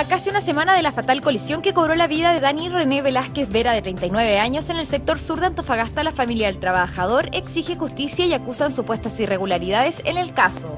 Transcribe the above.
A casi una semana de la fatal colisión que cobró la vida de Dani René Velázquez Vera, de 39 años, en el sector sur de Antofagasta, la familia del trabajador exige justicia y acusan supuestas irregularidades en el caso.